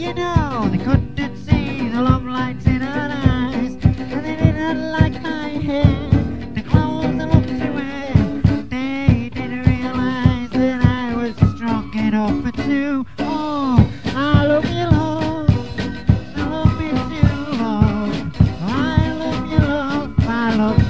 you know, they couldn't see the love lights in her eyes, and they didn't like my hair, the clothes and looks she wear. They didn't realize that I was drunk enough for too. Oh, I love you, love. I love you too, love. I love you, love. I love you.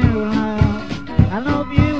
too. I love you.